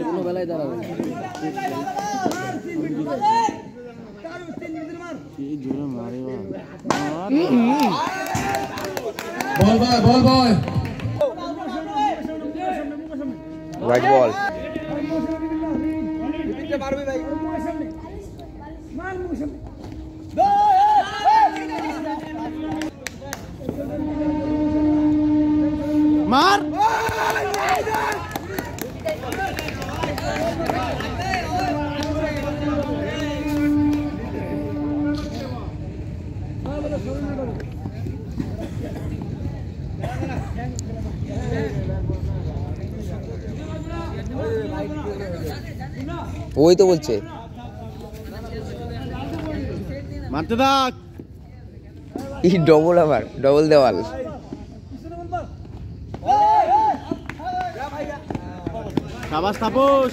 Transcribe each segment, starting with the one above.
কোনো বেলায় দাঁড়াবে না। এই জোরে মারে বা বল বয় বল বয় হোয়াইট বল মার ওই তো বলছে। মারতে থাক। এই ডবল আবার ডবল দেওয়াল। সাবাস তাপস।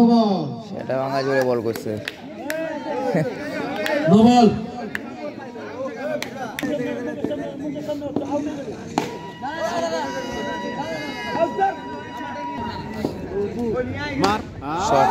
বল সেটা ভাঙা জোরে বল করছে। নো বল মার শট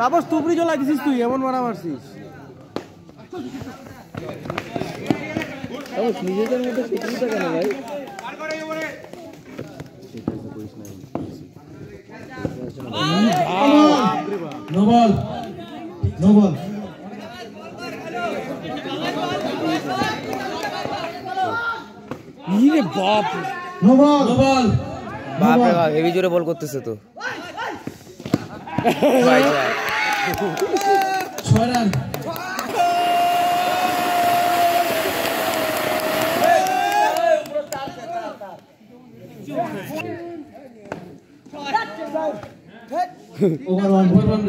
তাপস তুবড়ি চলাই দিছিস তুই এমন মারা মারছিস। নিজেদের মধ্যে শত্রুতা কেন ভাই? ইরে বাপ। রে বাপ হেভি জোরে বল করতেছে তো। 초란. 오바로 한번.